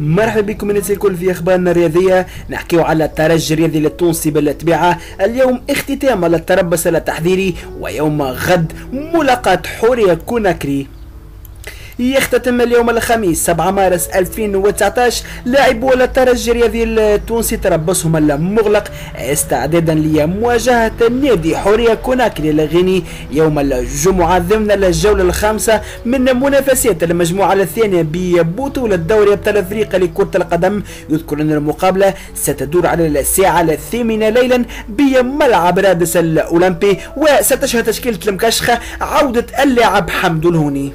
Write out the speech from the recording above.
مرحبا بكم الناس الكل في أخبارنا الرياضية. نحكيو على الترجي الرياضي التونسي بالطبيعه اليوم اختتام التربص التحذيري ويوم غد ملاقاة حورية كوناكري. يختتم اليوم الخميس 7 مارس 2019 لاعبو الترجي الرياضي التونسي تربصهم المغلق. استعدادا لمواجهة نادي حورية كوناكري الغيني يوم الجمعة ضمن الجولة الخامسة من منافسات المجموعة الثانية ببطولة دوري أبطال أفريقيا لكرة القدم. يذكر أن المقابلة ستدور على الساعة الثامنة ليلا بملعب رادس الأولمبي. وستشهد تشكيلة المكشخة عودة اللاعب حمد الهوني.